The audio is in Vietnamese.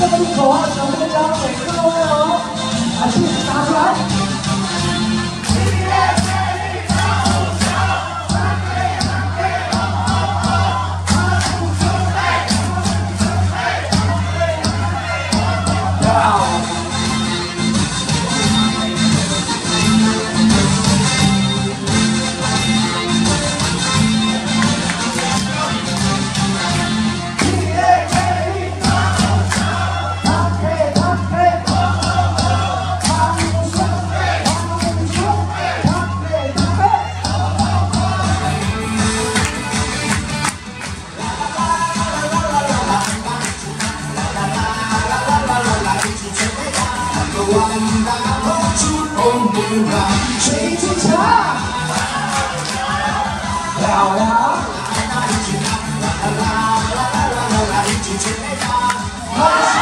깜짝깜짝 좋아, 정글장 매끄러워요. 아침 4시간. hoàn đã có chút ôm đêm là cháy cháy cháy Đào đá La la la la la la